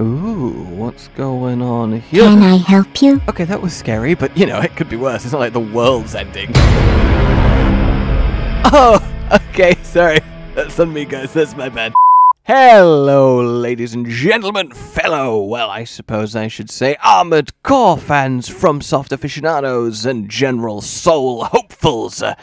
Ooh, what's going on here? Can I help you? Okay, that was scary, but you know, it could be worse. It's not like the world's ending. Oh, okay, sorry. That's on me, guys. That's my bad. Hello, ladies and gentlemen, fellow, well, I suppose I should say Armored Core fans, Fromsoft aficionados, and general soul hopefuls. Uh,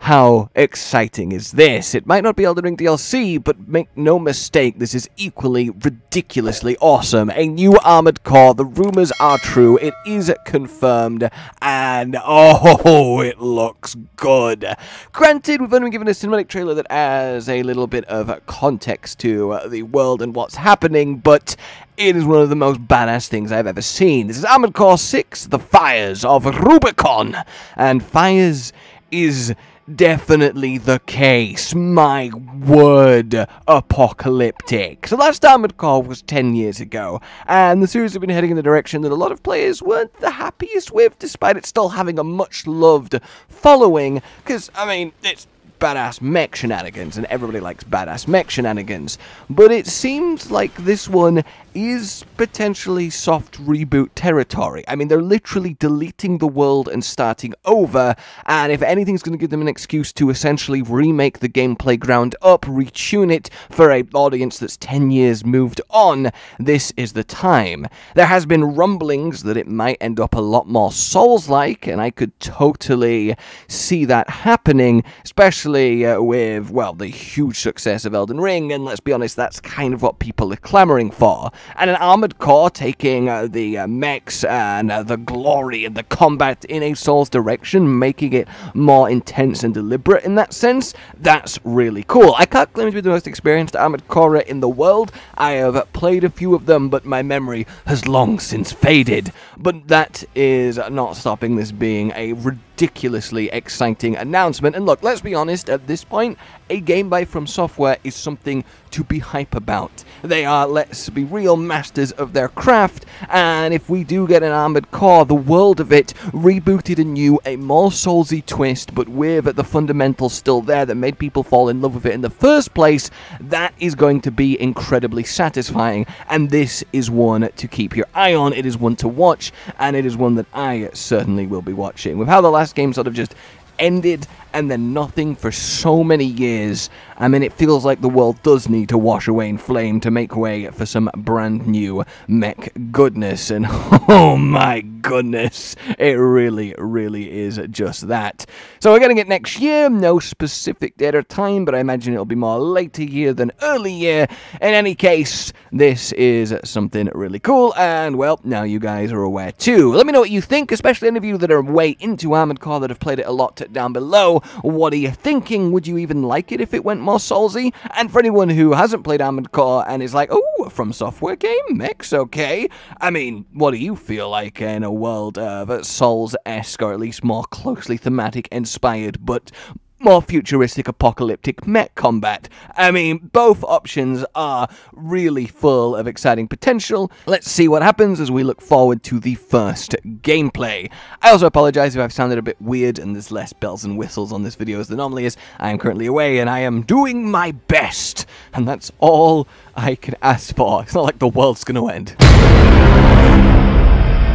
Uh, how exciting is this? It might not be Elden Ring DLC, but make no mistake, this is equally ridiculously awesome. A new Armored Core, the rumors are true, it is confirmed, and oh, it looks good. Granted, we've only been given a cinematic trailer that adds a little bit of context to the world and what's happening, but it is one of the most badass things I've ever seen. This is Armored Core 6, The Fires of Rubicon, and Fires is definitely the case. My word, apocalyptic. So last Armored Core was 10 years ago, and the series has been heading in the direction that a lot of players weren't the happiest with, despite it still having a much loved following, because, I mean, it's badass mech shenanigans, and everybody likes badass mech shenanigans. But it seems like this one is potentially soft reboot territory. I mean, they're literally deleting the world and starting over, and if anything's going to give them an excuse to essentially remake the gameplay ground up, retune it for an audience that's 10 years moved on, this is the time. There has been rumblings that it might end up a lot more Souls-like, and I could totally see that happening, especially uh, with, well, the huge success of Elden Ring, and let's be honest, that's kind of what people are clamoring for and an armored core taking uh, the uh, mechs and uh, the glory and the combat in a Souls direction, making it more intense and deliberate in that sense. That's really cool. I can't claim to be the most experienced armored core in the world. I have played a few of them, but my memory has long since faded. But that is not stopping this being a ridiculously exciting announcement. And look, let's be honest, at this point, a game by From Software is something to be hype about. They are, let's be real, masters of their craft, and if we do get an Armored Core, the world of it rebooted anew, a more soulsy twist, but with the fundamentals still there that made people fall in love with it in the first place, that is going to be incredibly satisfying, and this is one to keep your eye on, it is one to watch, and it is one that I certainly will be watching. With how the last last game sort of just ended and then nothing for so many years. I mean, it feels like the world does need to wash away in flame to make way for some brand new mech goodness. And oh my goodness, it really, really is just that. So we're getting it next year. No specific date or time, but I imagine it'll be more later year than early year. In any case, this is something really cool. And well, now you guys are aware too. Let me know what you think, especially any of you that are way into Armored Core that have played it a lot down below. What are you thinking? Would you even like it if it went more Soulsy? And for anyone who hasn't played Armored Core and is like, oh, from software game, mix, okay. I mean, what do you feel like in a world of Souls-esque or at least more closely thematic inspired, but more futuristic apocalyptic mech combat. I mean, both options are really full of exciting potential. Let's see what happens as we look forward to the first gameplay. I also apologize if I've sounded a bit weird and there's less bells and whistles on this video as there normally is. I am currently away and I am doing my best. And that's all I can ask for. It's not like the world's gonna end.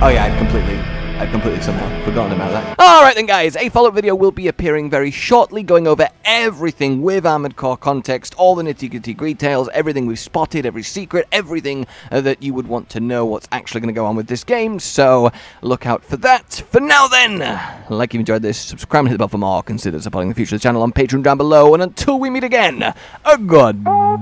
Oh yeah, I completely I completely somehow forgotten about that. Alright then guys, a follow-up video will be appearing very shortly, going over everything with Armored Core context, all the nitty-gritty details, everything we've spotted, every secret, everything uh, that you would want to know what's actually going to go on with this game, so look out for that. For now then, like you enjoyed this, subscribe and hit the bell for more, consider supporting the future of the channel on Patreon down below, and until we meet again, a goodbye.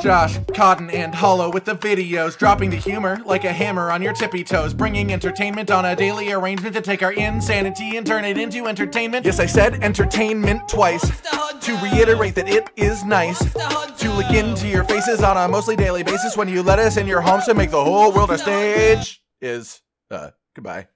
Josh, Cotton, and Hollow with the videos, dropping the humor like a hammer on your tippy toes, bringing entertainment on a daily arrangement to take our insanity and turn it into entertainment. Yes, I said entertainment twice, to reiterate that it is nice to look into your faces on a mostly daily basis when you let us in your homes to make the whole world a stage. Is, uh, goodbye.